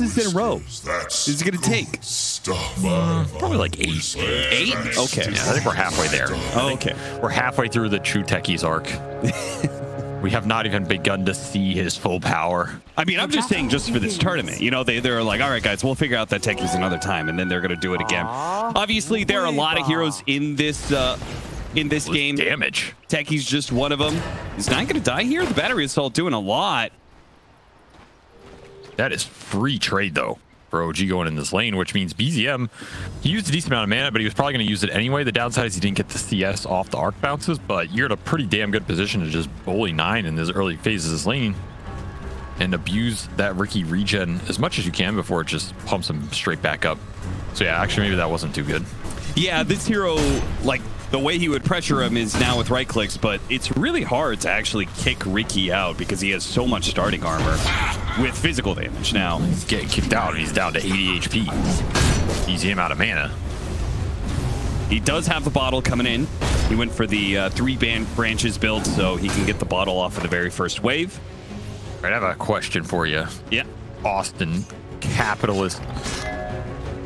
losses in a row is it going to take? Probably like eight. Eight? Okay. Yeah, I think we're halfway there. Oh, okay. We're halfway through the True Techies arc. we have not even begun to see his full power. I mean, I'm just saying, just for this tournament, you know, they they're like, all right, guys, we'll figure out that techies another time, and then they're gonna do it again. Obviously, there are a lot of heroes in this uh, in this game. damage. Techie's just one of them. Is Nine gonna die here? The battery assault doing a lot. That is free trade though for OG going in this lane, which means BZM, he used a decent amount of mana, but he was probably going to use it anyway. The downside is he didn't get the CS off the arc bounces, but you're in a pretty damn good position to just bully nine in this early phases of this lane and abuse that Riki regen as much as you can before it just pumps him straight back up. So yeah, actually maybe that wasn't too good. Yeah, this hero, like the way he would pressure him is now with right clicks, but it's really hard to actually kick Riki out because he has so much starting armor with physical damage now. He's getting kicked out and he's down to 80 HP. Easy him out of mana. He does have the bottle coming in. He went for the uh, three band branches build so he can get the bottle off of the very first wave. Right, I have a question for you. Yeah. Austin, capitalist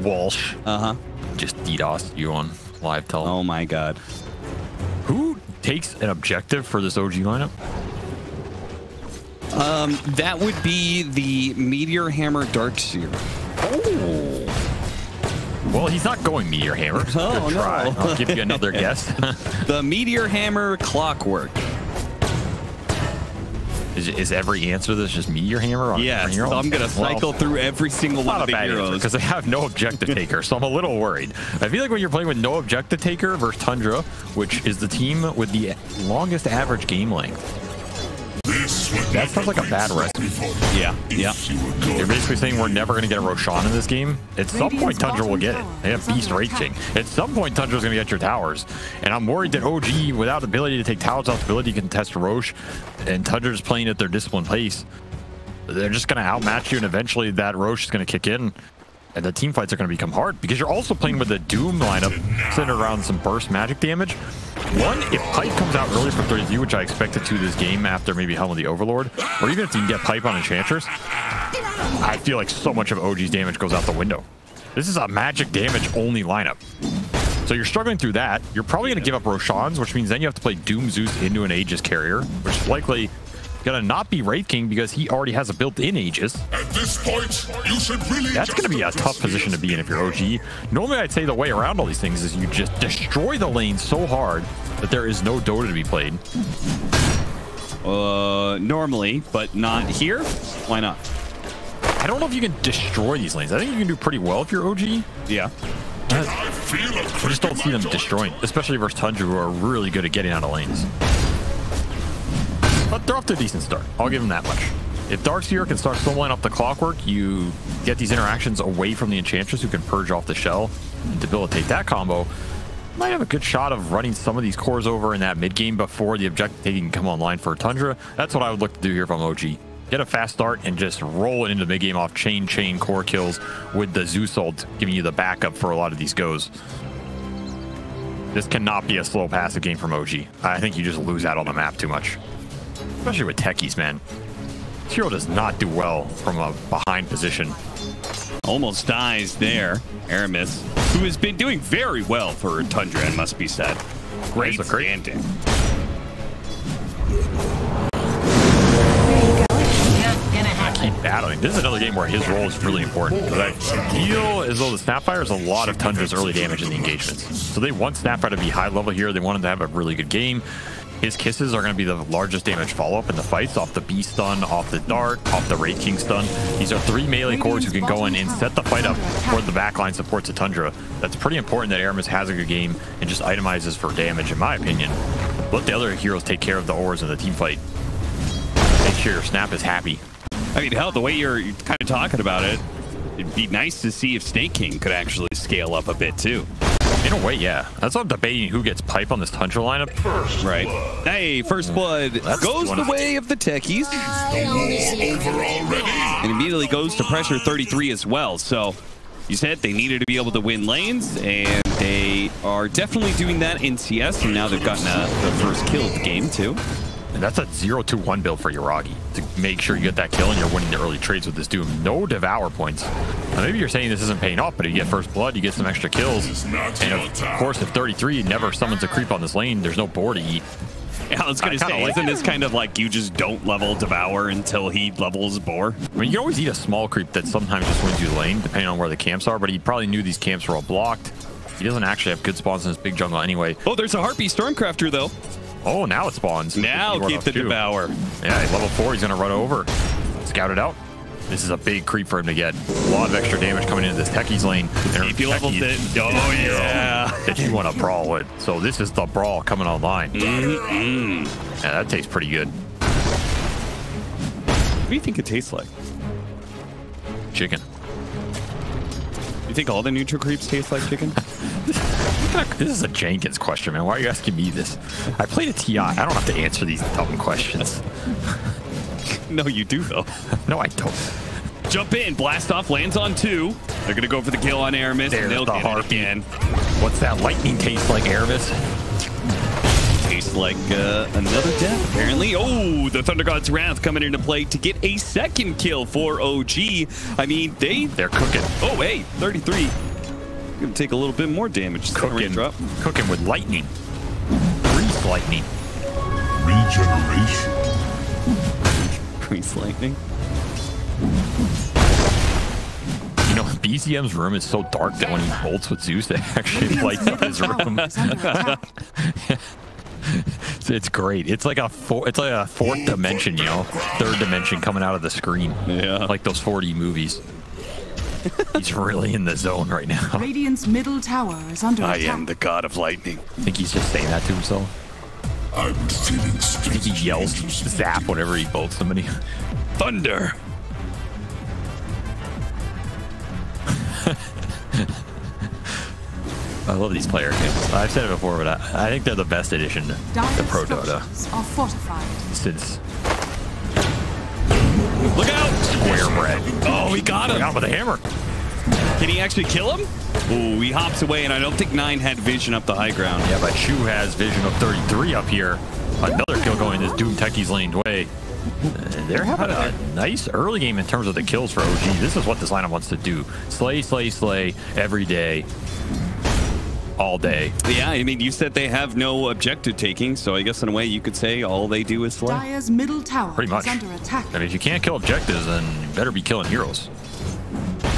Walsh. Uh-huh. Just DDoS you on live tele. Oh my god. Who takes an objective for this OG lineup? Um, that would be the Meteor Hammer Darkseer. Oh. Well, he's not going Meteor Hammer. Oh, no. I'll give you another guess. The Meteor Hammer Clockwerk. Is, is every answer to this just me? Your Hammer? On Yes, own? I'm gonna Well, cycle through every single one of the heroes. because they have no objective taker, so I'm a little worried. I feel like when you're playing with no objective taker versus Tundra, which is the team with the longest average game length, that sounds like a bad recipe. Yeah, yeah. You're basically saying we're never going to get a Roshan in this game. At some point, Tundra will get it. They have Beast Raging. At some point, Tundra's going to get your towers. And I'm worried that OG, without the ability to take towers off the ability, can test Rosh, and Tundra's playing at their disciplined pace. They're just going to outmatch you, and eventually that Rosh is going to kick in. And the team fights are going to become hard because you're also playing with a Doom lineup centered around some burst magic damage. One, if Pipe comes out early for 33, which I expected to this game after maybe Helm of the Overlord, or even if you can get Pipe on Enchantress, I feel like so much of OG's damage goes out the window. This is a magic damage only lineup. So you're struggling through that. You're probably going to give up Roshan's, which means then you have to play Doom Zeus into an Aegis carrier, which is likely going to not be Wraith King because he already has a built-in Aegis. At this point, you should really That's going to be a tough position to be in if you're OG. Normally, I'd say the way around all these things is you just destroy the lane so hard that there is no Dota to be played. Uh, normally, but not here. Why not? I don't know if you can destroy these lanes. I think you can do pretty well if you're OG. Yeah. I feel a I just don't see them destroying, especially versus Tundra, who are really good at getting out of lanes. But they're off to a decent start. I'll give them that much. If Darkseer can start soloing off the clockwerk, you get these interactions away from the Enchantress, who can purge off the shell and debilitate that combo. Might have a good shot of running some of these cores over in that mid game before the objective taking can come online for Tundra. That's what I would look to do here from OG. Get a fast start and just roll it into the mid game off chain chain core kills with the Zeus ult giving you the backup for a lot of these goes. This cannot be a slow passive game from OG. I think you just lose out on the map too much. Especially with techies, man. Hero does not do well from a behind position. Almost dies there. Aramis, who has been doing very well for Tundra, it must be said. Great standing. keep battling. This is another game where his role is really important. Because I feel as though the Snapfire is a lot of Tundra's early damage in the engagements. So they want Snapfire to be high level here. They want him to have a really good game. His kisses are going to be the largest damage follow-up in the fights, off the Beast stun, off the Dart, off the Wraith King stun. These are three melee cores who can go in and set the fight up for the backline support to Tundra. That's pretty important that Aramis has a good game and just itemizes for damage, in my opinion. Let the other heroes take care of the ores in the team fight. Make sure your Snap is happy. I mean, hell, the way you're kind of talking about it, it'd be nice to see if Snake King could actually scale up a bit too. In a way, yeah. That's why I'm debating who gets pipe on this Tundra lineup. Right. Hey, first blood That's goes the way of the techies and immediately goes to pressure 33 as well. So you said they needed to be able to win lanes, and they are definitely doing that in CS. And now they've gotten uh the first kill of the game too. And that's a 0-2-1 build for Yuragi to make sure you get that kill and you're winning the early trades with this Doom. No Devour points. Now, maybe you're saying this isn't paying off, but if you get first blood, you get some extra kills. And of course, if 33 never summons a creep on this lane, there's no boar to eat. Yeah, I was going I to say, like isn't this kind of like you just don't level Devour until he levels Boar? I mean, you can always eat a small creep that sometimes just wins you the lane, depending on where the camps are, but he probably knew these camps were all blocked. He doesn't actually have good spawns in his big jungle anyway. Oh, there's a Harpy Stormcrafter, though. Oh, now it spawns. Now He get the too. Devour. Yeah, level four. He's going to run over. Scout it out. This is a big creep for him to get. A lot of extra damage coming into this Techie's lane. And If you leveled Techie- it, oh yeah. that you want to brawl with. So this is the brawl coming online. Mm-hmm. Yeah, that tastes pretty good. What do you think it tastes like? Chicken. You think all the neutral creeps taste like chicken? This is a Jenkins question, man. Why are you asking me this? I played a TI. I don't have to answer these dumb questions. no, you do though. No, I don't. Jump in, blast off, lands on two. They're gonna go for the kill on Aramis, There's and they'll the get it Harpy. again. What's that lightning taste like, Aramis? Tastes like uh, another death, apparently. Oh, the Thunder God's Wrath coming into play to get a second kill for OG. I mean, they. They're cooking. Oh, hey, 33. Gonna take a little bit more damage. Cooking. drop. Cooking with lightning. Grease lightning. Regeneration. Priest Lightning. You know, BZM's room is so dark that when he bolts with Zeus, they actually lights up his room. Is under attack. It's, it's great. It's like a four, it's like a fourth dimension, you know, third dimension coming out of the screen. Yeah. like those 4D movies. He's really in the zone right now. I Radiant's middle tower is under I attack. am the god of lightning. I think he's just saying that to himself. I'm feeling I think he yells zap whenever he bolts somebody. Thunder. I love these player games. I've said it before, but I, I think they're the best addition to Dire Pro Dota are fortified. since Look out! Square Bread. Oh, he got him. Out with a hammer. Can he actually kill him? Ooh, he hops away, and I don't think Nine had vision up the high ground. Yeah, but Chu has vision of 33 up here. Another kill going this Doom Techie's laned way. They're having a nice early game in terms of the kills for OG. This is what this lineup wants to do. Slay, slay, slay every day. All day. Yeah, I mean, you said they have no objective taking, so I guess in a way you could say all they do is slay. Dire's middle tower Pretty much. is under attack. I mean, if you can't kill objectives, then you better be killing heroes.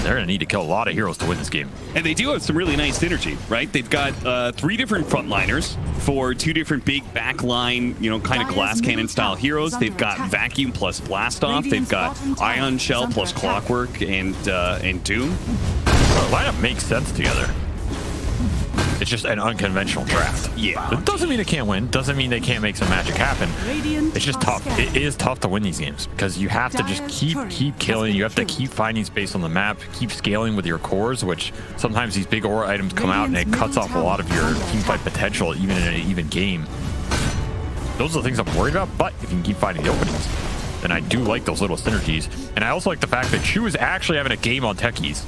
They're going to need to kill a lot of heroes to win this game. And they do have some really nice synergy, right? They've got uh, three different frontliners for two different big backline, you know, kind of glass cannon style heroes. They've got attack. vacuum plus blast off. They've got ion shell plus attack. clockwerk and uh, and doom. The lineup makes sense together. It's just an unconventional draft. Yeah. It doesn't mean it can't win. Doesn't mean they can't make some magic happen. It's just tough. It is tough to win these games because you have to just keep keep killing. You have to keep finding space on the map. Keep scaling with your cores, which sometimes these big aura items come out and it cuts off a lot of your tower is team fight potential, even in an even game. Those are the things I'm worried about. But if you can keep finding the openings, then I do like those little synergies. And I also like the fact that Chu is actually having a game on techies.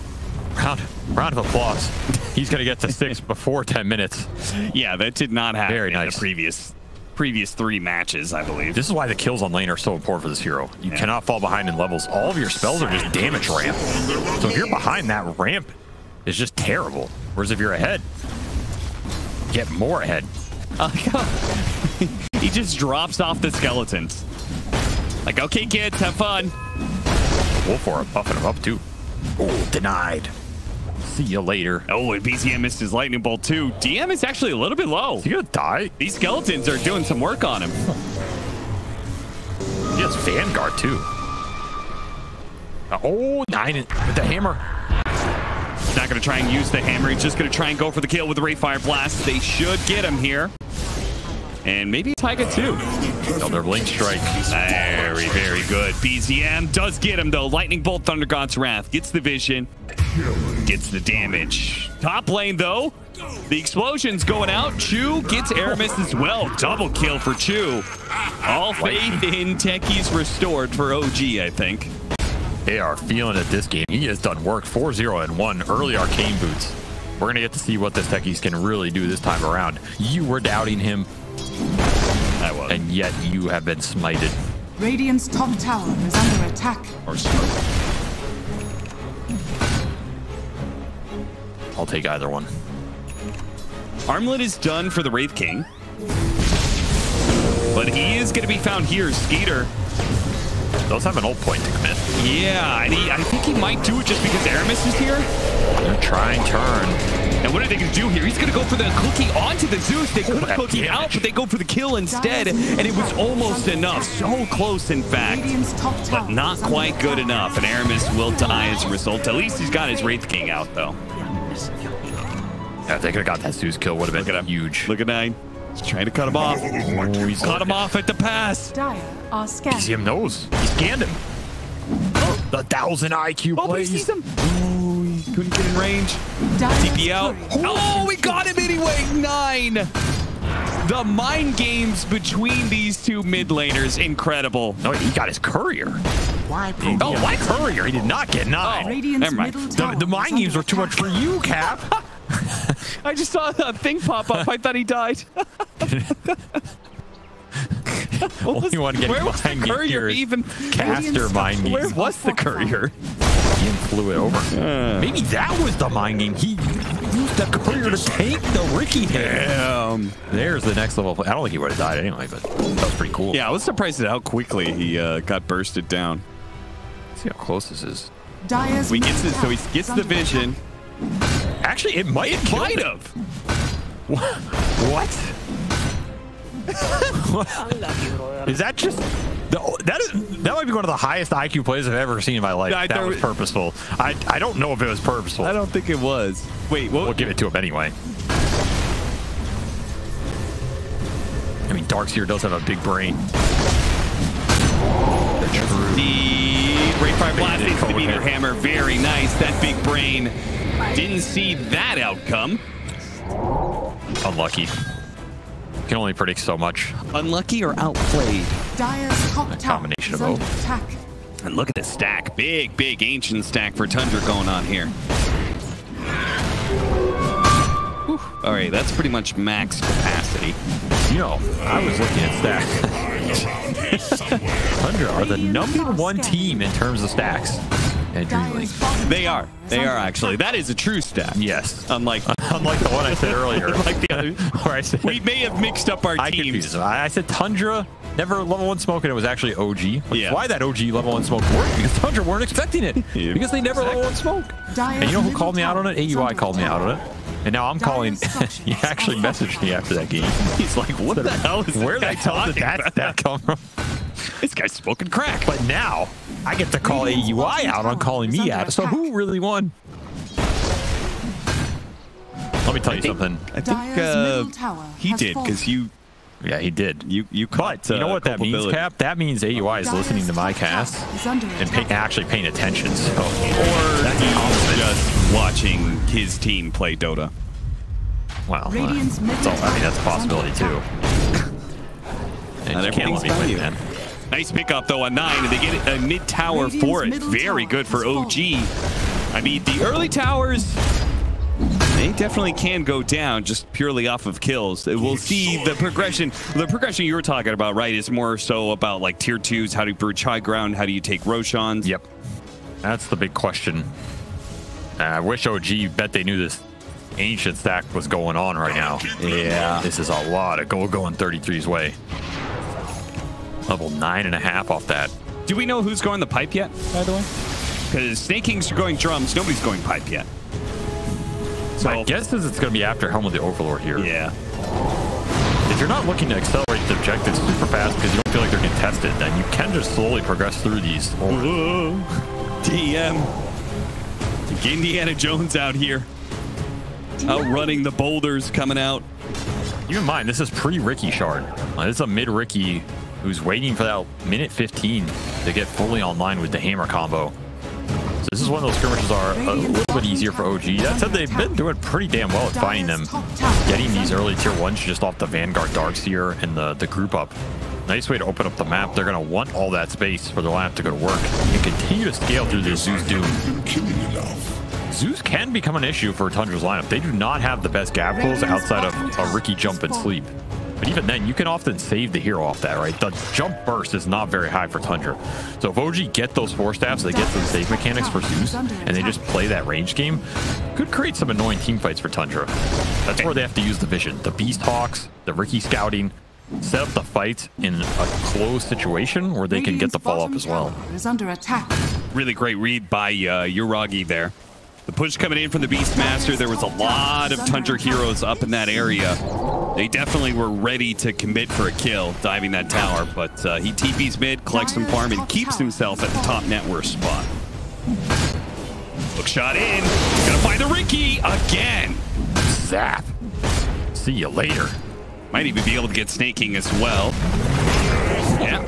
Round, round of applause. He's going to get to six before 10 minutes. Yeah, that did not happen Very in nice. the previous previous three matches, I believe. This is why the kills on lane are so important for this hero. You Yeah. cannot fall behind in levels. All of your spells are just damage ramp. So if you're behind, that ramp is just terrible. Whereas if you're ahead, get more ahead. I like he just drops off the skeletons. Like, okay, kids, have fun. Go for buffing him up too. Oh, denied. See you later. Oh, and BZM missed his lightning bolt too. DM is actually a little bit low. Is he gonna die? These skeletons are doing some work on him. He has Vanguard too. Uh, oh, nine with the hammer. He's not going to try and use the hammer. He's just going to try and go for the kill with the Ray Fire Blast. They should get him here. And maybe Taiga too. Another blink strike. Very, very good. BZM does get him though. Lightning Bolt, Thunder God's Wrath. Gets the vision. Gets the damage. Top lane though. The explosion's going out. Chu gets Aramis as well. Double kill for Chu. All faith in Techies restored for OG, I think. They are feeling it this game. He has done work 4-0 and 1 early arcane boots. We're going to get to see what this techies can really do this time around. You were doubting him. I was. and yet you have been smited. Radiant's top tower is under attack. Or smoke. I'll take either one. Armlet is done for the Wraith King. But he is going to be found here. Skiter. Does have an old point to commit. Yeah, and he, I think he might do it just because Aramis is here. They're trying turn. And what are they going to do here? He's going to go for the cookie onto the Zeus. They could have that cookie out, but they go for the kill instead. And it was almost enough. So close, in fact. Radiant's top tower But not quite good enough. And Aramis will die as a result. At least he's got his Wraith King out, though. Yeah, if they could have got that Zeus kill, would have Look been at him. huge. Look at nine. He's trying to cut him off. Oh, he's Cut him off at the pass. Dire are scanning. BZM knows. He scanned him. The thousand IQ Oh, he plays. sees him. Oh, he couldn't get in range. Dire's TP out. Oh, we got him anyway. Nine. The mind games between these two mid laners, incredible. No, he got his courier. Why Oh, why courier? He did not get nine. Radiant's Never mind. The, the mind games were too much for you, Cap. I just saw that thing pop up. I thought he died. Only one getting Where was the courier even? Caster mind game. Where was the courier? Ian flew it over. Maybe that was the mind game. He used the courier to take the Riki hit. Um, There's the next level. play. I don't think he would have died anyway, but that was pretty cool. yeah, I was surprised at how quickly he uh, got bursted down. Let's see how close this is. Dire's We gets middle it, so he gets the under vision. Actually, it might have Might killed have. it. What? is that just the, that is that might be one of the highest IQ plays I've ever seen in my life. I- that was was- purposeful. I I don't know if it was purposeful. I don't think it was. Wait, what? We'll give it to him anyway. I mean, Darkseer does have a big brain. The Ray Fire Blast Baited into the code meter here. hammer. Very nice. That big brain didn't see that outcome. Unlucky. Can only predict so much. Unlucky or outplayed? Dire's top tower combination of both. attack. And look at the stack. Big, big ancient stack for Tundra going on here. Whew. All right, that's pretty much max capacity. You know, I was looking at stacks. Tundra are the number one team in terms of stacks at Dream League. Dire's bottom They are. They are actually. That is a true stat. Yes. Unlike Unlike the one I said earlier. like the other. where I said We may have mixed up our I teams. confused. I I said Tundra, never level one smoke, and it was actually OG. Which Yeah. why that OG level one smoke worked because Tundra weren't expecting it Yeah. because they never level one smoke. Dire's And you know who called me out on it? it? is AUI called me out on it. And now I'm calling. Dire's he actually messaged me after that game. He's like, what the hell is Where this the guy hell did that, about? that come from? This guy's smoking crack. But now I get to call AUI out on calling me out. So who really won? Let me tell you something. I think uh, he did because you Yeah, he did. you you caught. But you know uh, what that means. Cap? That means AUI is listening to my cast tower is under and pay, actually paying attention. So Or he's just watching his team play Dota. Wow. Radiant's uh, that's all, I mean, that's a possibility too. And you can't let me win, man. Nice pickup though on nine, and they get a mid tower for it. Very good for OG. I mean, the early towers. They definitely can go down just purely off of kills. We'll see the progression. The progression you were talking about, right, is more so about like tier twos. How do you breach high ground? How do you take Roshans? Yep. That's the big question. Uh, I wish OG bet they knew this ancient stack was going on right now. Yeah. This is a lot of gold going 33's way. Level nine and a half off that. Do we know who's going the pipe yet, by the way? Because Snake Kings are going drums. Nobody's going pipe yet. So, My guess is it's going to be after Helm of the Overlord here. yeah. If you're not looking to accelerate the objectives super fast because you don't feel like they're contested, then you can just slowly progress through these. Whoa. DM. Indiana Jones out here. Outrunning the boulders coming out. Keep in mind, this is pre-Riki Shard. Uh, this is a mid-Riki who's waiting for that minute 15 to get fully online with the hammer combo. So this is one of those skirmishes are a little bit easier for OG. That said, they've been doing pretty damn well at finding them. Getting these early tier ones just off the Vanguard Darkseer and the, the group up. Nice way to open up the map. They're going to want all that space for their lineup to go to work and continue to scale through this Zeus Doom. Zeus can become an issue for Tundra's lineup. They do not have the best gap pulls outside of a Riki jump and sleep. But even then, you can often save the hero off that, right? The jump burst is not very high for Tundra. So if OG get those force staffs, they get some save mechanics for Zeus, and they just play that range game, could create some annoying team fights for Tundra. That's where they have to use the vision. The Beast Hawks, the Riki scouting, set up the fights in a closed situation where they can get the follow-up as well. Tower Is under attack. Really great read by uh, Yuragi there. The push coming in from the Beastmaster. There was a lot of Tundra heroes up in that area. They definitely were ready to commit for a kill, diving that tower. But uh, he TP's mid, collects some farm, and keeps himself at the top net worth spot. Hook shot in. Gonna find the Riki again. Zap. See you later. Might even be able to get snaking as well. Yeah.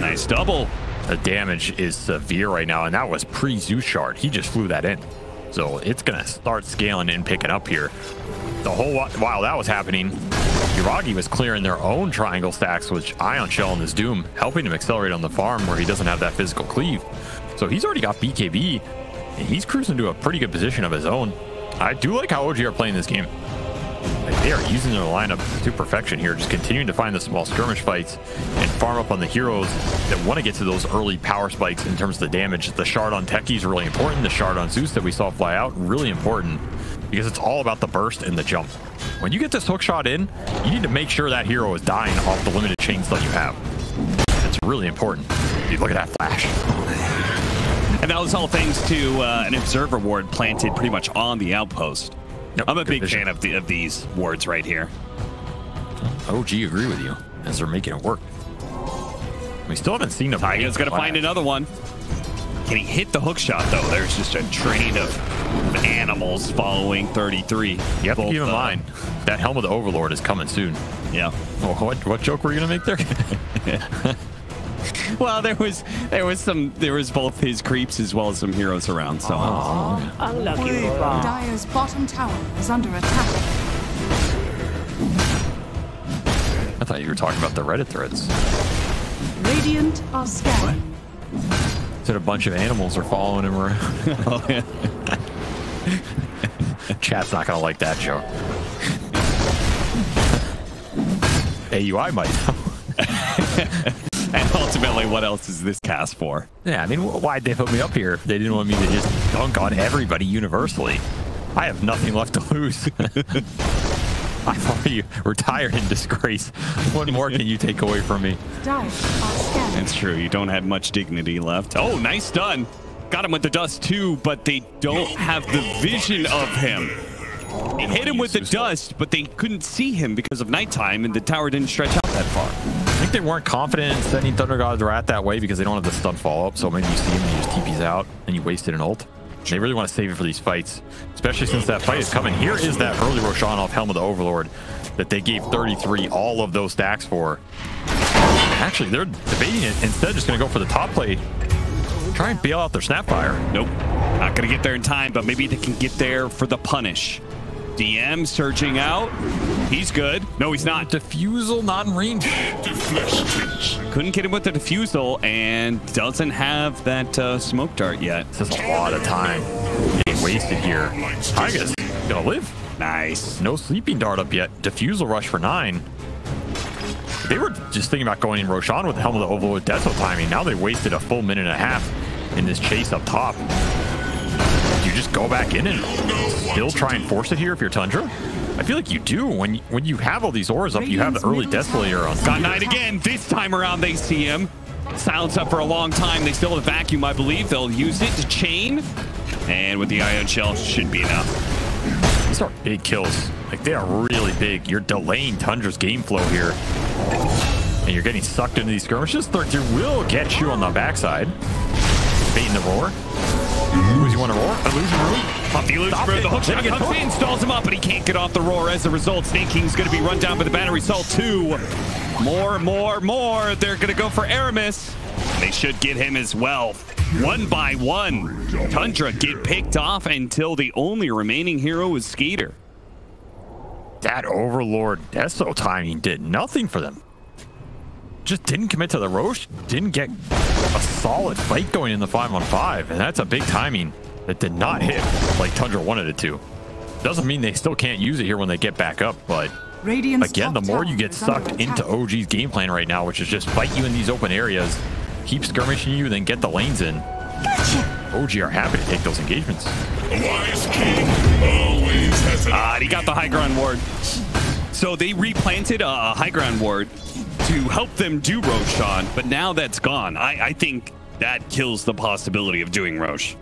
Nice double. The damage is severe right now, and that was pre-Zeus shard. He just flew that in. So it's going to start scaling and picking up here. The whole while that was happening, Yuragi was clearing their own triangle stacks with Ion Shell and his Doom, helping him accelerate on the farm where he doesn't have that physical cleave. So he's already got BKB, and he's cruising to a pretty good position of his own. I do like how OG are playing this game. They are using their lineup to perfection here, just continuing to find the small skirmish fights and farm up on the heroes that want to get to those early power spikes in terms of the damage. The shard on Techie is really important. The shard on Zeus that we saw fly out, really important because it's all about the burst and the jump. When you get this hook shot in, you need to make sure that hero is dying off the limited chain that you have. It's really important. Dude, look at that flash. And that was all thanks to uh, an observer ward planted pretty much on the outpost. Yep, I'm a big vision. fan of, the, of these wards right here. OG agree with you as they're making it work. We still haven't seen a Taiga's going to find another one. Can he hit the hook shot, though? There's just a train of animals following 33. You have to keep in uh, mind that Helm of the Overlord is coming soon. Yeah. Oh, what what joke were you gonna make there? Well, there was there was some there was both his creeps as well as some heroes around. So Dire's bottom tower is under attack. I thought you were talking about the Reddit threads. Radiant are scanning. Said a bunch of animals are following him around. Oh, Chat's not gonna like that joke. AUI might. And ultimately, what else is this cast for? yeah, I mean, why'd they put me up here if they didn't want me to just dunk on everybody universally? I have nothing left to lose. I've already retired in disgrace. What more can you take away from me? Dire are. It's true. You don't have much dignity left. Oh, nice done. Got him with the dust too, but they don't have the vision of him. They hit him with the dust, but they couldn't see him because of nighttime, and the tower didn't stretch out that far. Think they weren't confident in sending Thunder God's Wrath that way because they don't have the stun follow up. So maybe you see him and you just TP's out and you wasted an ult. They really want to save it for these fights, especially since that fight is coming. Here is that early Roshan off Helm of the Overlord that they gave 33 all of those stacks for. Actually, they're debating it. Instead, just going to go for the top play. Try and bail out their Snapfire. Nope. Not going to get there in time, but maybe they can get there for the punish. DM searching out. He's good. No, he's not. Diffusal not in range. Couldn't get him with the diffusal and doesn't have that uh, smoke dart yet. This is a lot of time getting wasted here. Going to live. Nice. No sleeping dart up yet. Diffusal rush for nine. They were just thinking about going in Roshan with the helm of the Oval with Deso timing. Now they wasted a full minute and a half in this chase up top. You just go back in and still try and force it here if you're Tundra? I feel like you do. When you, when you have all these auras up, you have the early Desolator on. Got nine again. This time around, they see him. Silence up for a long time. They still have a vacuum, I believe. They'll use it to chain. And with the ion shell, should be enough. These are big kills. Like they are really big. You're delaying Tundra's game flow here. And you're getting sucked into these skirmishes. 32 will get you on the backside. Baiting the roar. Who's you want to roar? Illusion room. Off the illusion room, the hook Then shot he gets comes in, stalls him up, but he can't get off the roar. As a result, Snake King's going to be run down by the battery assault two. More, more, more. They're going to go for Aramis. They should get him as well. One by one, Tundra get picked off until the only remaining hero is Skiter. That Overlord Deso timing did nothing for them. Just didn't commit to the Rosh. Didn't get a solid fight going in the 5 on 5. And that's a big timing that did not hit like Tundra wanted it to. Doesn't mean they still can't use it here when they get back up, but Radiant's Again, the more you get sucked into. OG's game plan right now, which is just fight you in these open areas, keep skirmishing you, then get the lanes in. OG are happy to take those engagements. Wise king always has Ah, and he got the high ground ward. So they replanted a high ground ward to help them do Roshan, but now that's gone. I, I think that kills the possibility of doing Rosh.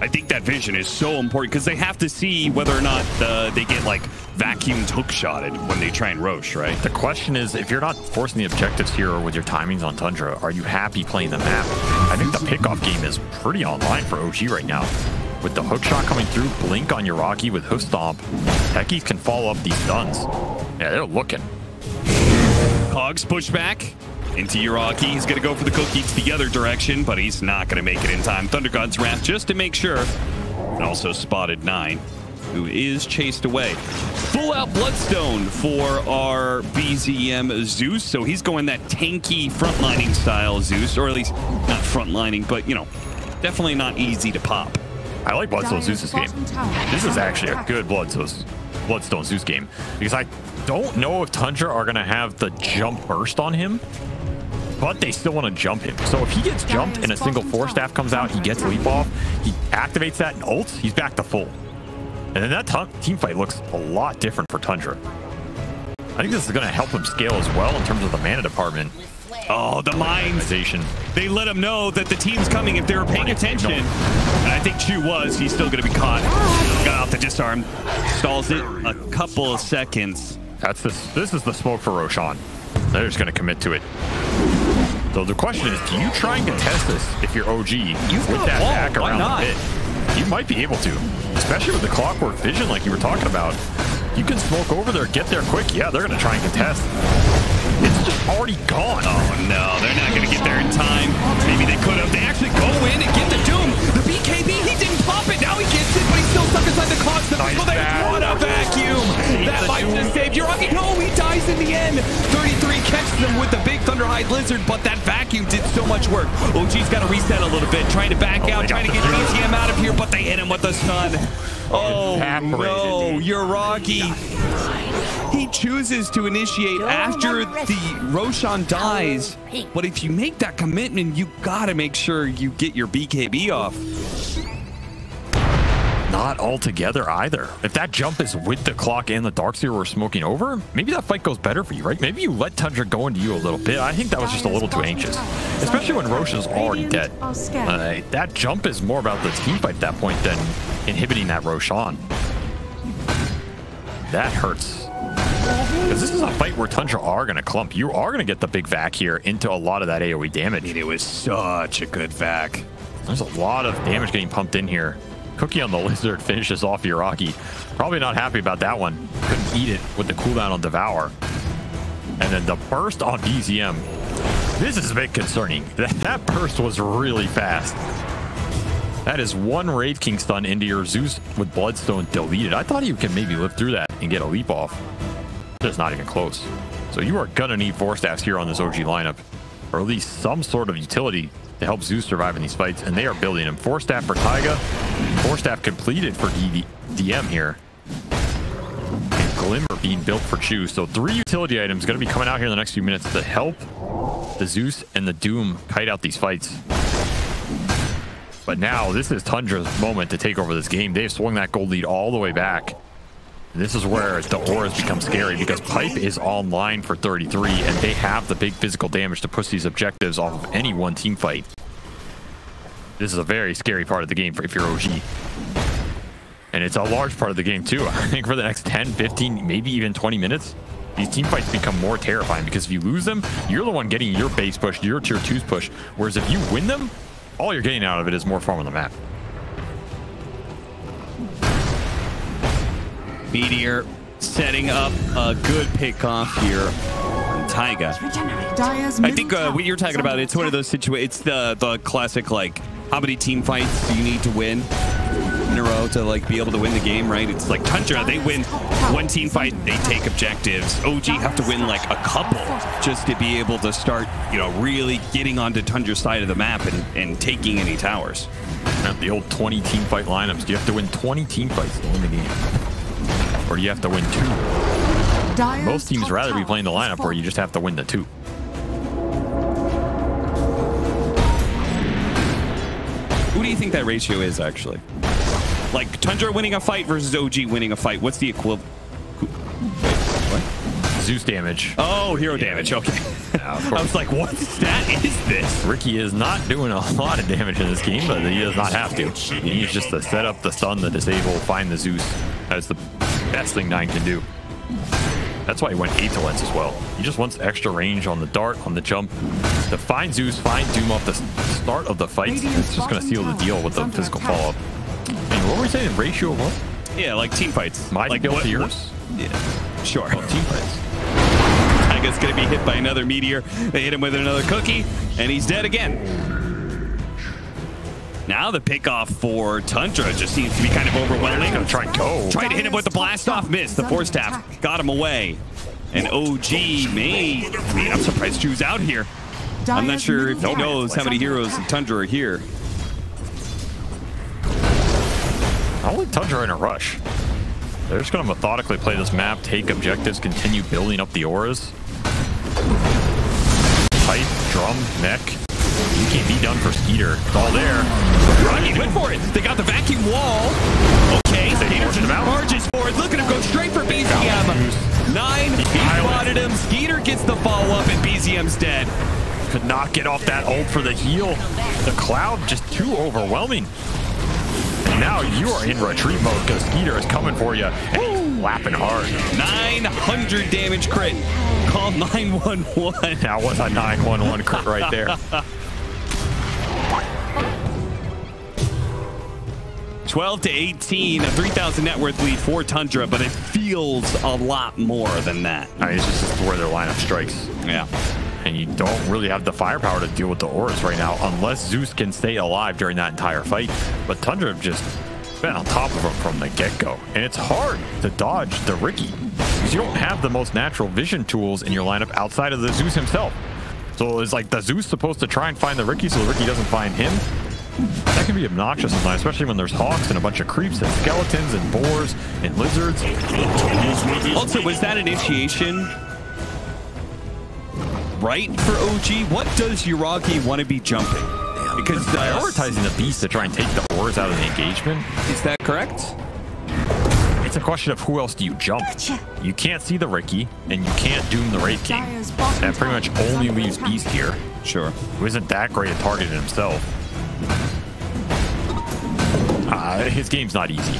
I think that vision is so important because they have to see whether or not uh, they get like vacuumed hookshotted when they try and Rosh, right? The question is, if you're not forcing the objectives here or with your timings on Tundra, are you happy playing the map? I think the pickoff game is pretty online for OG right now. With the hook shot coming through, blink on Yuragi with hoof stomp, Techies can follow up these stuns. Yeah, they're looking. Cogs push back into Yuragi. He's going to go for the cookie to the other direction, but he's not going to make it in time. Thunder God's Wrath just to make sure. And also spotted nine, who is chased away. Full out Bloodstone for our BZM Zeus. So he's going that tanky frontlining style Zeus, or at least not frontlining, but you know, definitely not easy to pop. I like Bloodstone Dire's Zeus's game. This is is actually a good Bloodstone, Bloodstone Zeus game because I don't know if Tundra are going to have the jump burst on him, but they still want to jump him. So if he gets jumped and a single force staff comes out, he gets leap off, he activates that and ults, he's back to full. And then that team fight looks a lot different for Tundra. I think this is going to help him scale as well in terms of the mana department. Oh, the mines. They let him know that the team's coming if they were paying attention. And I think Chu was. He's still going to be caught. Got off the disarm. Stalls it a couple of seconds. That's this. This is the smoke for Roshan. They're just going to commit to it. So the question is, do you try and contest this if you're OG you with got that wall. back around not? the pit? You might be able to, especially with the clockwerk vision like you were talking about. You can smoke over there, get there quick. Yeah, they're going to try and contest. It's just already gone. Oh no, they're not going to get there in time. Maybe they could have. They actually go in and get the Doom. The BKB, he didn't pop it. Now he gets it, but he's still stuck inside the clock. Nice there. What a vacuum. That might Doom. just save Yuragi. No, he dies in the end. 33 catches him with the big Thunderhide Lizard, but that vacuum did so much work. OG's got to reset a little bit, trying to back Oh, out, trying to get. BZM out of here, but they hit him with the stun. Oh no, Evaporated. Yuragi. He chooses to initiate after the Roshan dies. But if you make that commitment, you gotta make sure you get your BKB off. Not altogether either. If that jump is with the clock and the Darkseer we're smoking over, maybe that fight goes better for you, right? Maybe you let Tundra go into you a little bit. I think that was just a little too anxious, especially when Roshan's already dead. Radiant are scared. Uh, that jump is more about the team fight at that point than inhibiting that Roshan. That hurts. Because this is a fight where Tundra are going to clump. You are going to get the big vac here into a lot of that AoE damage. It was such a good vac. There's a lot of damage getting pumped in here. Cookie on the lizard finishes off Yuragi. Probably not happy about that one. Couldn't eat it with the cooldown on Devour. And then the burst on BZM. This is a bit concerning. That, that burst was really fast. That is one Wraith King stun into your Zeus with Bloodstone deleted. I thought he could maybe live through that and get a leap off. Just not even close. So you are gonna need force staffs here on this OG lineup, or at least some sort of utility to help Zeus survive in these fights, and they are building him. Force staff for Taiga, force staff completed for DD DM here. And Glimmer being built for Chu. So three utility items gonna be coming out here in the next few minutes to help the Zeus and the Doom kite out these fights. But now this is Tundra's moment to take over this game. They've swung that gold lead all the way back. This is where the auras become scary because Pipe is online for 33 and they have the big physical damage to push these objectives off of any one team fight. This is a very scary part of the game for if you're OG. And it's a large part of the game too. I think for the next 10, 15, maybe even 20 minutes, these team fights become more terrifying because if you lose them, you're the one getting your base push, your tier 2's push. Whereas if you win them, all you're getting out of it is more farm on the map. Meteor setting up a good pickoff here on Taiga. I think uh, what you're talking about, it's one of those situations, it's the, the classic, like, how many team fights do you need to win in a row to, like, be able to win the game, right? It's like Tundra, they win one team fight, they take objectives. OG have to win, like, a couple just to be able to start, you know, really getting onto Tundra's side of the map and, and taking any towers. And the old 20 team fight lineups. Do you have to win 20 team fights to win the game? Or do you have to win two? Dire's Most teams rather be playing the lineup where you just have to win the two. Who do you think that ratio is actually? Like Tundra winning a fight versus OG winning a fight. What's the equivalent? What? Zeus damage. Oh, hero damage. Okay. Yeah, I was like, what stat is this? Riki is not doing a lot of damage in this game, but he does not have to. He needs just to set up the stun, the disable, find the Zeus. That's the best thing Nine can do. That's why he went 8 to Lens as well. He just wants extra range on the dart, on the jump. To find Zeus, find Doom off the start of the fight. It's just going to seal the deal with the physical follow-up. And what were we saying? Ratio of what? Yeah, like team fights. My like skill what- to yours? Yeah, sure. Oh, team fights. Taiga's gonna be hit by another meteor. They hit him with another cookie, and he's dead again. Now the pickoff for Tundra just seems to be kind of overwhelming. Gonna try and go. Tried to hit him with the blast off, miss. The force staff got him away. And OG may. I mean, I'm surprised Drew's out here. I'm not sure if he knows how many heroes in. Tundra are here. I don't think Tundra are in a rush. They're just going to methodically play this map, take objectives, continue building up the auras. Pipe, drum, mech. You can't be done for Skiter. It's all there. Rocky went for it. They got the vacuum wall. Okay, Skiter forced him just out. marches forward. Look at him go straight for BZM. Nine, he spotted him. Skiter gets the follow-up, and BZM's dead. Could not get off that ult for the heal. The cloud just too overwhelming. And now you are in retreat mode because Skiter is coming for you and he's lapping hard. 900 damage crit. Call 911. That was a 911 crit right there. 12 to 18, a 3,000 net worth lead for Tundra, but it feels a lot more than that. I mean, it's just where their lineup strikes. Yeah. and you don't really have the firepower to deal with the auras right now unless Zeus can stay alive during that entire fight. But Tundra have just been on top of him from the get-go. And it's hard to dodge the Riki because you don't have the most natural vision tools in your lineup outside of the Zeus himself. So it's like the Zeus supposed to try and find the Riki so the Riki doesn't find him. That can be obnoxious sometimes, especially when there's hawks and a bunch of creeps and skeletons and boars and lizards. Also, was that initiation right for OG? What does Yuragi want to be jumping? Because uh, Prioritizing the beast to try and take the auras out of the engagement is that correct? It's a question of who else do you jump. You can't see the Riki, and you can't doom the Wraith King. Dire's That pretty much only under leaves. Beast here, Sure. who isn't that great at targeting himself. His game's not easy.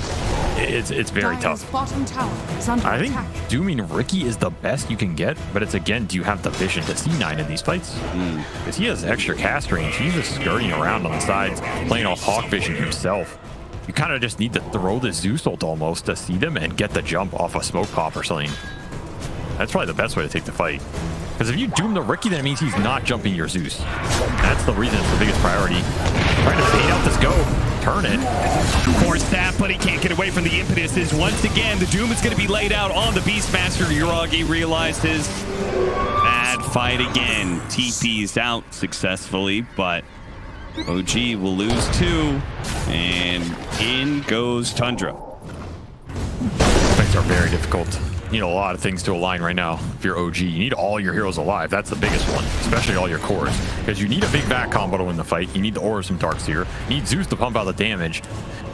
It's it's very Dire's tough. bottom tower is under I think attack. dooming Riki is the best you can get, but it's again, do you have the vision to see nine in these fights? Hmm. Because he has extra cast range. He's just skirting around on the sides, playing off Hawk Vision himself. You kind of just need to throw the Zeus ult almost to see them and get the jump off a smoke pop or something. That's probably the best way to take the fight. Because if you doom the Riki, then it means he's not jumping your Zeus. That's the reason it's the biggest priority. Trying to fade out this go, turn it. That, but he can't get away from the impetuses. Once again, the Doom is going to be laid out on the Beastmaster. Yuragi realized his bad fight again. TP's out successfully, but OG will lose two. And in goes Tundra. Fights are very difficult. You need a lot of things to align right now. If you're OG, you need all your heroes alive. That's the biggest one, especially all your cores. Because you need a big back combo to win the fight. You need the auras from Darkseer. You need Zeus to pump out the damage.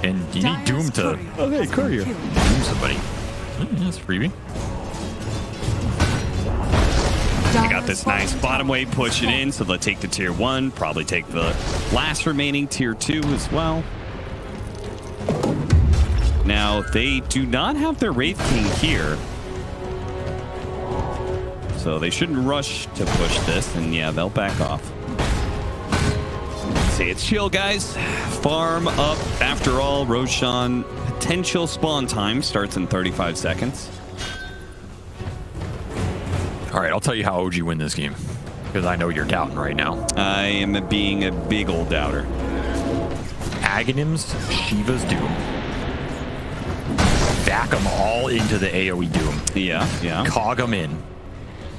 And you need Doom Dire's to courier oh, hey, courier. doom somebody. Mm, that's freebie. They got this nice bottom wave push it in, so they'll take the tier one, probably take the last remaining tier two as well. Now, they do not have their Wraith King here. So they shouldn't rush to push this, and yeah, they'll back off. Say it's chill, guys. Farm up. After all, Roshan potential spawn time starts in 35 seconds. All right, I'll tell you how OG win this game. Because I know you're doubting right now. I am being a big old doubter. Aghanims, Shiva's Doom. Back them all into the AoE Doom. Yeah, yeah. Cog them in.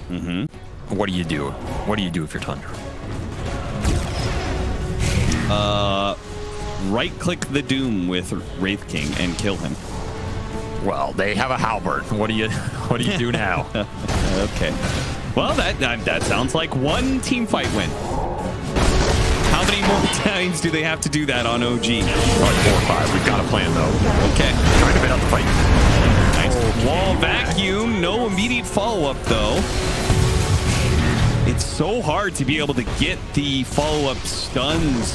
Mm-hmm. What do you do? What do you do if you're Tundra? Uh, right click the Doom with Wraith King and kill him. Well, they have a halberd. What do you what do you do now? Okay. Well, that, that that sounds like one team fight win. How many more times do they have to do that on OG? Probably four or five. We've got a plan though. Okay. Trying to bid out the fight. Nice wall vacuum. No immediate follow-up, though. It's so hard to be able to get the follow-up stuns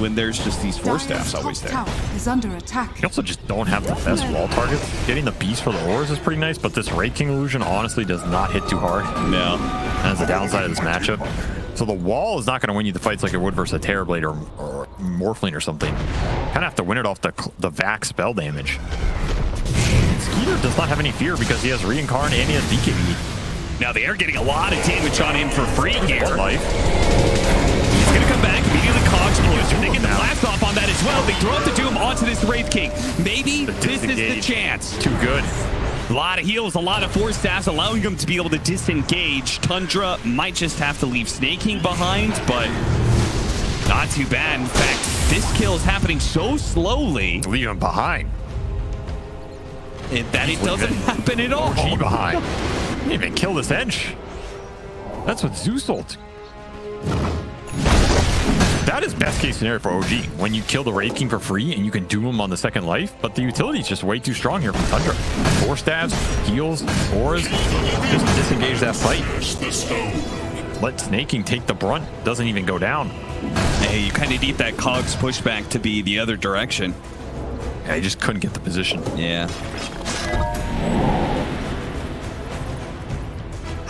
when there's just these four Dire's staffs always there. tower is under attack. You also just don't have the best wall targets. Getting the beast for the ores is pretty nice, but this Wraith King illusion honestly does not hit too hard. No. That's the downside of this matchup. So the wall is not going to win you the fights like it would versus a Terrorblade or, or Morphling or something. Kind of have to win it off the the Vac spell damage. Skiter does not have any fear because he has Reincarn and he has BKB. Now they are getting a lot of damage on him for free here. Life. He's going to come back immediately. Cogs closer. They get the blast off on that as well. They throw up the Doom onto this Wraith King. Maybe this is the chance. Too good. A lot of heals, a lot of force staffs, allowing them to be able to disengage. Tundra might just have to leave Snaking behind, but not too bad. In fact, this kill is happening so slowly Leave him behind. it- that it doesn't happen at all. Behind. Didn't even kill this Ench. That's what Zeus ult. That is best case scenario for OG. When you kill the Wraith King for free and you can doom him on the second life, but the utility is just way too strong here from Tundra. Force staffs, heals, auras, just disengage that fight. Let Snaking take the brunt. Doesn't even go down. Hey, you kind of need that Cogs pushback to be the other direction. I just couldn't get the position. Yeah.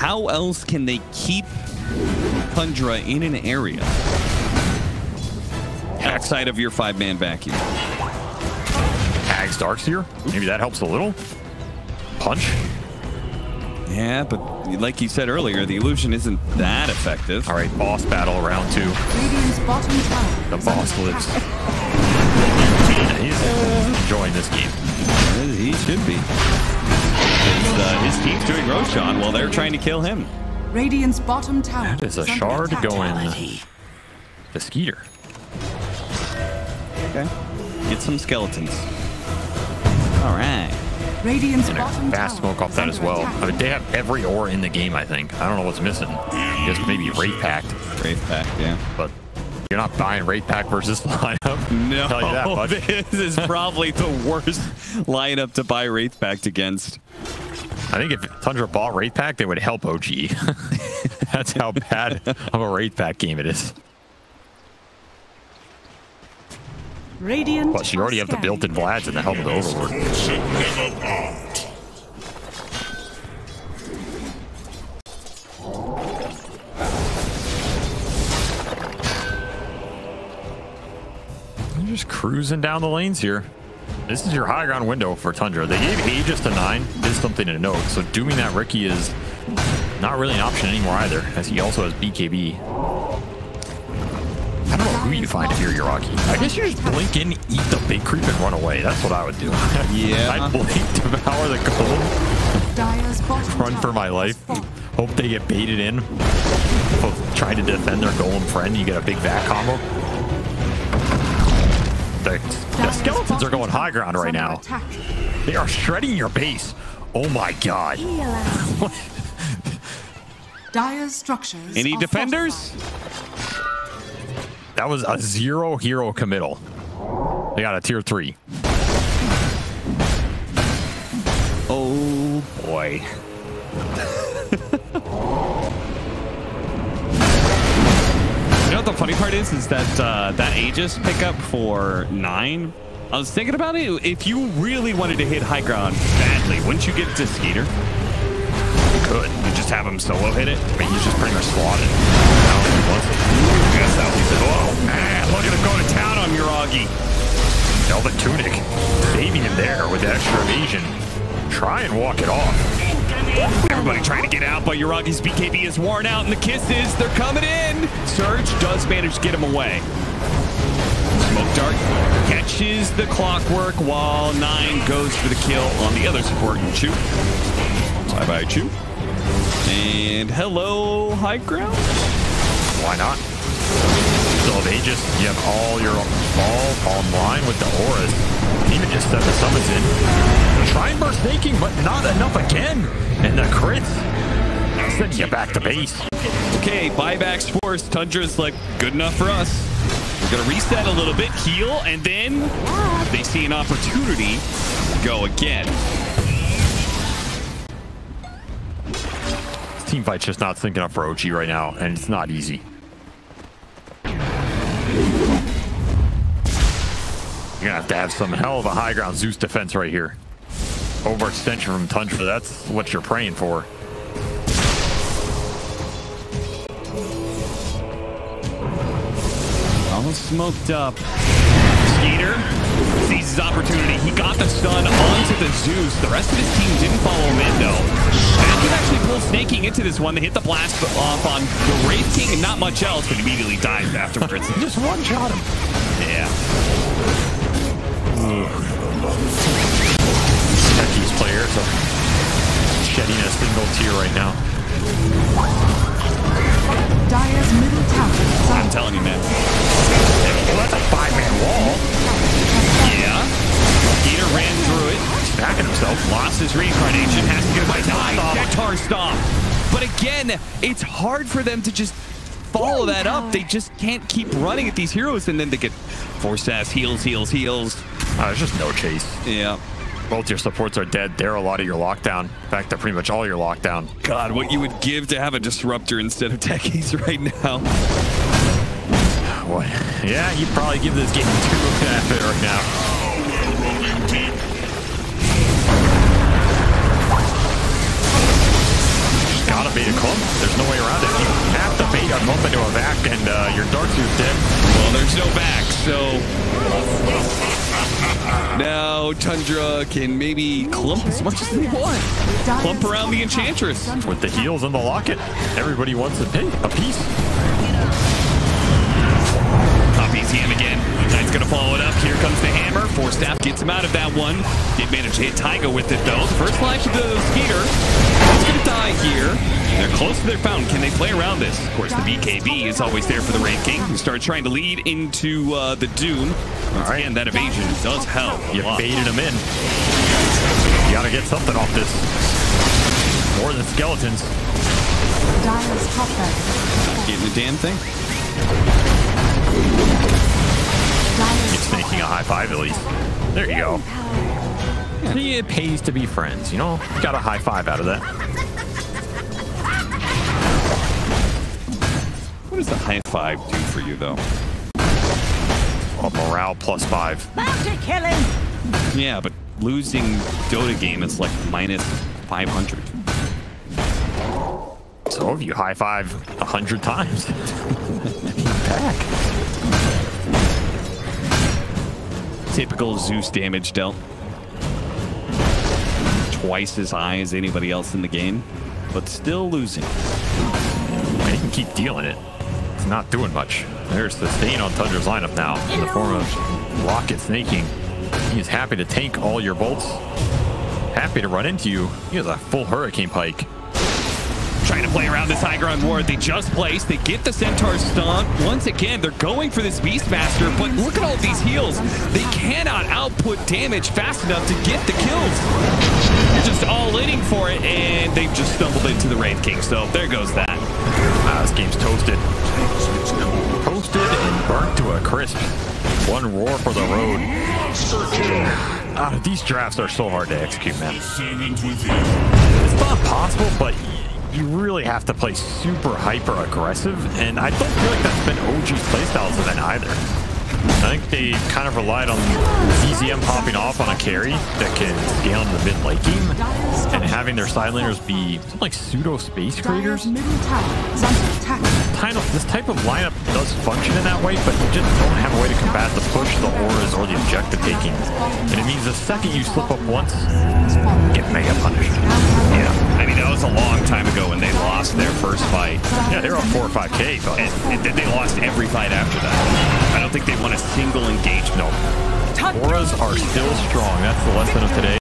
How else can they keep Tundra in an area outside of your five-man vacuum? Hag's Darkseer. Maybe that helps a little. Punch. Yeah, but like you said earlier, the illusion isn't that effective. All right, boss battle round two. Radiant's bottom tower The boss lives. attack. Yeah, he's enjoying this game. He should be. His, uh, his team's doing Roshan while they're trying to kill him. Radiant's bottom tower That is a shard going to Skiter. Okay. Get some skeletons. All right. Radiant's And bottom a fast smoke off that as well. attack. I mean, they have every ore in the game, I think. I don't know what's missing. Just maybe Wraith Pact, Wraith Pact, yeah. but you're not buying Wraith Pact versus lineup. No, Tell you that much. this is probably the worst lineup to buy Wraith Pact against. I think if Tundra bought Wraith Pact, they would help OG. That's how bad of a Wraith Pact game it is. Radiant Plus, you already have the built-in Vlads and the help of the Overlord. Just cruising down the lanes here. This is your high ground window for Tundra. They gave Aegis to 9. Is something to note. So dooming that Riki is not really an option anymore either, as he also has BKB. I don't know who you find if you're Yuragi. I guess you just blink in, eat the big creep, and run away. That's what I would do. Yeah. I'd blink, devour the gold, run for my life, hope they get baited in. Trying to defend their golem friend, you get a big vac combo. The, the skeletons are going high ground right now. They are shredding your base. Oh my god. Dire's structures Any are defenders? That was a zero hero committal. They got a tier three. Oh boy. funny part is? Is that uh, that Aegis pickup for nine? I was thinking about it. If you really wanted to hit high ground badly, wouldn't you get to Skiter? You could. You just have him solo hit it. Mean, he's just pretty much wants it. Guess that he "Oh man, look at him go to town on Yuragi." Velvet Tunic. Saving him there with extra evasion. Try and walk it off. Everybody trying to get out, but Yuragi's BKB is worn out, and the kisses, they're coming in. Surge does manage to get him away. Smoke Dart catches the clockwerk while Nine goes for the kill on the other support, Chu. Bye bye, Chu. And hello, high ground. Why not? So have Aegis. You have all your all online with the auras. Even just set the summons in. Try and burst snaking, but not enough again. And the crits send you back to base. Okay, buybacks forced. Tundra's like, good enough for us. We're going to reset a little bit, heal, and then they see an opportunity to go again. This team fight's just not syncing up for OG right now, and it's not easy. You're gonna have to have some hell of a high ground Zeus defense right here. Overextension from Tundra, that's what you're praying for. Almost smoked up. Skiter sees his opportunity. He got the stun onto the Zeus. The rest of his team didn't follow him in, though. Matthew actually pulled Snaking into this one. They hit the blast off on the Wraith King and not much else, but immediately dies afterwards. Just one shot him. yeah. Becky's player, so shedding a single tear right now. Dire's middle tower I'm telling you, man. Well, that's a five-man wall. Yeah. Skiter ran through it. He's backing himself. Lost his reincarnation. Has to get by die. Centaur stomp. But again, it's hard for them to just follow that up. They just can't keep running at these heroes, and then they get force ass heals, heals, heals. Uh, there's just no chase. Yeah. Both your supports are dead. They're a lot of your lockdown. In fact, they're pretty much all your lockdown. God, what you would give to have a disruptor instead of techies right now. What? Yeah, you'd probably give this game two half it right now. Gotta bait a clump. There's no way around it. You have to bait a clump into a vac, and uh, your Darkseer's dead. Well, there's no vac, so now Tundra can maybe clump as much as they want. Clump around the Enchantress. With the heals and the locket, everybody wants a, pin, a piece. Top ECM again. Knight's gonna follow it up. Here comes the hammer. Force staff gets him out of that one. Did manage to hit Taiga with it though. The first life to the Skiter. He's gonna die here. They're close to their fountain. Can they play around this? Of course, the BKB is always there for the Wraith King, who starts trying to lead into uh, the Doom. Once right. again, that evasion does help. You lot. baited him in. You gotta get something off this. More than skeletons. Dire's top barracks. Getting the damn thing. Dire's Keep snaking a high five at least. There you go. See, it pays to be friends, you know? Got a high five out of that. What does the high five do for you though? A morale plus five. Bounty killing! Yeah, but losing Dota game is like minus 500. So if you high five a hundred times, back. Typical Zeus damage dealt. Twice as high as anybody else in the game, but still losing. And you can keep dealing it. It's not doing much. There's the stain on Tundra's lineup now in the form of Rocket snaking. He is happy to tank all your bolts. Happy to run into you. He has a full Hurricane Pike. Trying to play around this high ground ward they just placed. They get the Centaur stomp. Once again, they're going for this Beastmaster, but look at all these heals. They cannot output damage fast enough to get the kills. They're just all inning for it, and they've just stumbled into the Wraith King. So there goes that. Ah, this game's toasted. Toasted and burnt to a crisp. One roar for the road. Ah, these drafts are so hard to execute, man. It's not possible, but you really have to play super hyper aggressive, and I don't feel like that's been OG's playstyles of it either. I think they kind of relied on BZM popping off on a carry that can scale in the mid late game, and having their sideliners be something like pseudo space creators. Dire's middle tower is under attack. Kind of, this type of lineup does function in that way, but you just don't have a way to combat the push, the auras, or the objective taking. And it means the second you slip up once, get mega punished. Yeah, that was a long time ago when they lost their first fight. Yeah, they're up 4 or 5k, but And, and they lost every fight after that. I don't think they won a single engagement. no. Auras are still strong. That's the lesson of today.